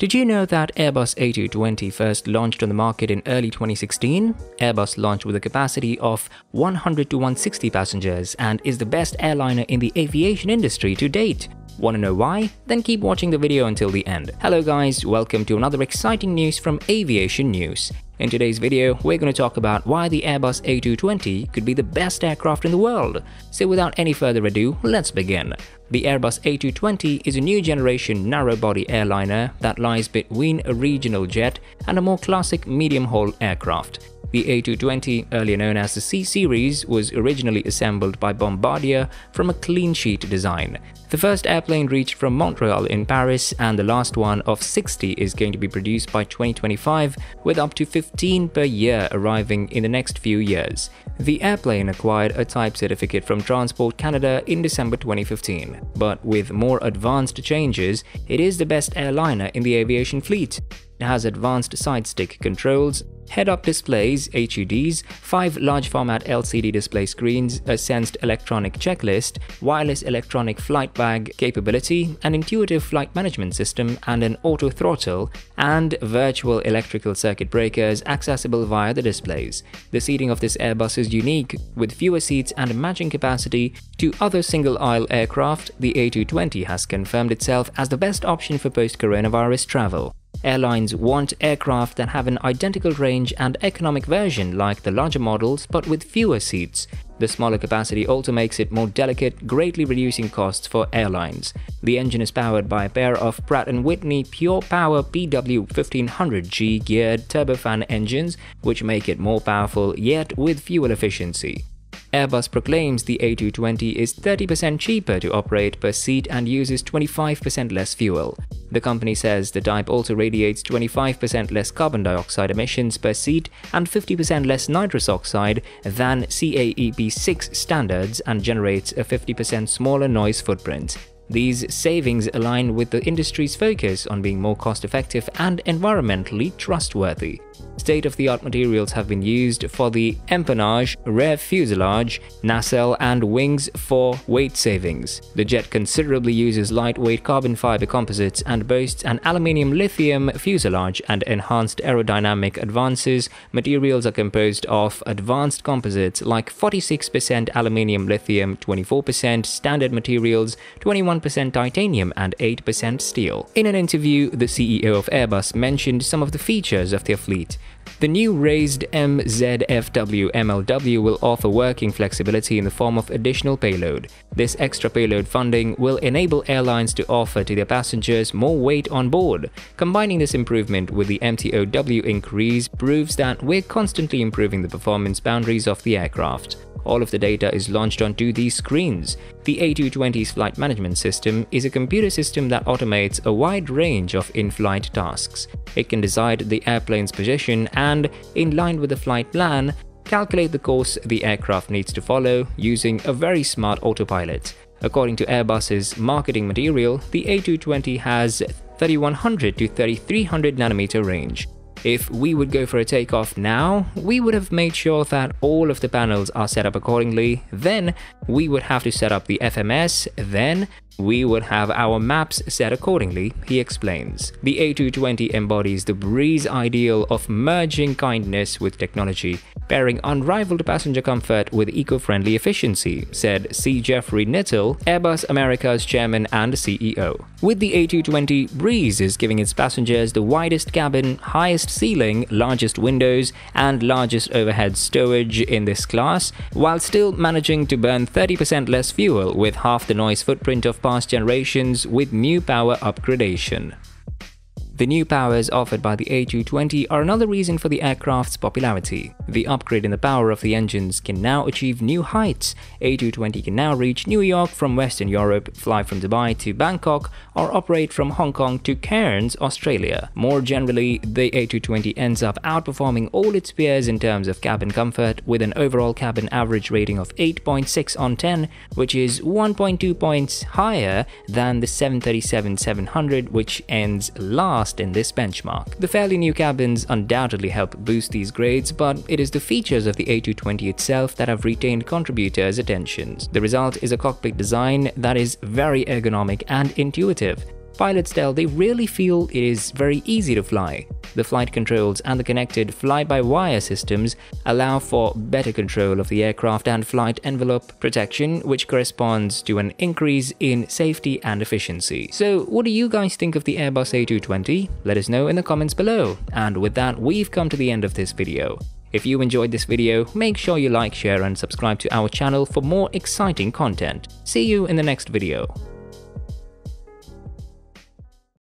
Did you know that Airbus A220 first launched on the market in early 2016? Airbus launched with a capacity of 100 to 160 passengers and is the best airliner in the aviation industry to date. Want to know why? Then keep watching the video until the end. Hello guys, welcome to another exciting news from Aviation News. In today's video, we're going to talk about why the Airbus A220 could be the best aircraft in the world. So without any further ado, let's begin. The Airbus A220 is a new generation narrow-body airliner that lies between a regional jet and a more classic medium-haul aircraft. The A220, earlier known as the CSeries, was originally assembled by Bombardier from a clean sheet design. The first airplane reached from Montreal in Paris and the last one of 60 is going to be produced by 2025 with up to 15 per year arriving in the next few years. The airplane acquired a type certificate from Transport Canada in December 2015, but with more advanced changes, it is the best airliner in the aviation fleet. It has advanced side stick controls, head-up displays HUDs, 5 large format LCD display screens, a sensed electronic checklist, wireless electronic flight bag capability, an intuitive flight management system and an auto throttle, and virtual electrical circuit breakers accessible via the displays. The seating of this Airbus is unique, with fewer seats and a matching capacity to other single-aisle aircraft, the A220 has confirmed itself as the best option for post-coronavirus travel. Airlines want aircraft that have an identical range and economic version like the larger models but with fewer seats. The smaller capacity also makes it more delicate, greatly reducing costs for airlines. The engine is powered by a pair of Pratt & Whitney Pure Power PW1500G geared turbofan engines, which make it more powerful yet with fuel efficiency. Airbus proclaims the A220 is 30% cheaper to operate per seat and uses 25% less fuel. The company says the type also radiates 25% less carbon dioxide emissions per seat and 50% less nitrous oxide than CAEP 6 standards and generates a 50% smaller noise footprint. These savings align with the industry's focus on being more cost effective and environmentally trustworthy. State-of-the-art materials have been used for the empennage, rear fuselage, nacelle and wings for weight savings. The jet considerably uses lightweight carbon fiber composites and boasts an aluminium lithium fuselage and enhanced aerodynamic advances. Materials are composed of advanced composites like 46% aluminium lithium, 24% standard materials, 21% titanium and 8% steel. In an interview, the CEO of Airbus mentioned some of the features of their fleet. The new raised MZFW MLW will offer working flexibility in the form of additional payload. This extra payload funding will enable airlines to offer to their passengers more weight on board. Combining this improvement with the MTOW increase proves that we're constantly improving the performance boundaries of the aircraft. All of the data is launched onto these screens. The A220's flight management system is a computer system that automates a wide range of in-flight tasks. It can decide the airplane's position and, in line with the flight plan, calculate the course the aircraft needs to follow using a very smart autopilot. According to Airbus's marketing material, the A220 has 3100 to 3300 nanometer range. If we would go for a takeoff now, we would have made sure that all of the panels are set up accordingly, then we would have to set up the FMS, then we would have our maps set accordingly, he explains. The A220 embodies the breeze ideal of merging kindness with technology, pairing unrivaled passenger comfort with eco-friendly efficiency, said C. Jeffrey Knittel, Airbus America's chairman and CEO. With the A220, Breeze is giving its passengers the widest cabin, highest ceiling, largest windows, and largest overhead stowage in this class, while still managing to burn 30% less fuel with half the noise footprint of past generations with new power upgradation. The new powers offered by the A220 are another reason for the aircraft's popularity. The upgrade in the power of the engines can now achieve new heights. A220 can now reach New York from Western Europe, fly from Dubai to Bangkok, or operate from Hong Kong to Cairns, Australia. More generally, the A220 ends up outperforming all its peers in terms of cabin comfort with an overall cabin average rating of 8.6 on 10, which is 1.2 points higher than the 737-700 which ends in this benchmark. The fairly new cabins undoubtedly help boost these grades, but it is the features of the A220 itself that have retained contributors' attentions. The result is a cockpit design that is very ergonomic and intuitive. Pilots tell, they really feel it is very easy to fly. The flight controls and the connected fly-by-wire systems allow for better control of the aircraft and flight envelope protection, which corresponds to an increase in safety and efficiency. So what do you guys think of the Airbus A220? Let us know in the comments below. And with that, we've come to the end of this video. If you enjoyed this video, make sure you like, share and subscribe to our channel for more exciting content. See you in the next video.